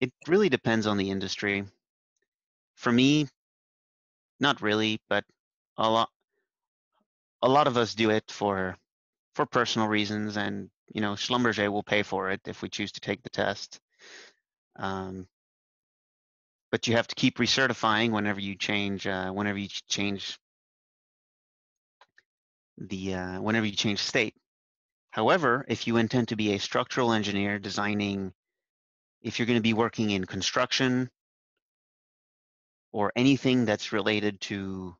It really depends on the industry. For me, not really, but a lot a lot of us do it for for personal reasons, and you know, Schlumberger will pay for it if we choose to take the test. Um, but you have to keep recertifying whenever you change uh, whenever you change the uh, whenever you change state. However, if you intend to be a structural engineer designing, if you're going to be working in construction or anything that's related to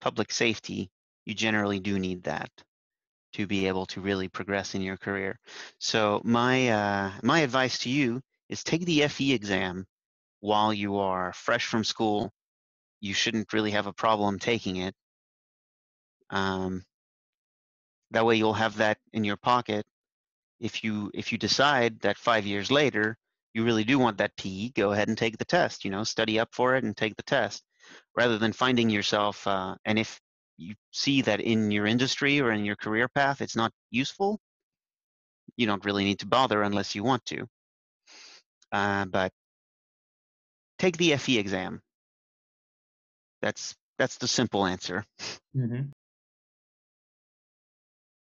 public safety, you generally do need that to be able to really progress in your career. So my uh, my advice to you is take the FE exam while you are fresh from school. You shouldn't really have a problem taking it. Um, that way you'll have that in your pocket. If you if you decide that five years later you really do want that PE, go ahead and take the test. You know, study up for it and take the test, rather than finding yourself. Uh, and if you see that in your industry or in your career path it's not useful, you don't really need to bother unless you want to. Uh, but take the FE exam. That's that's the simple answer. Mm-hmm.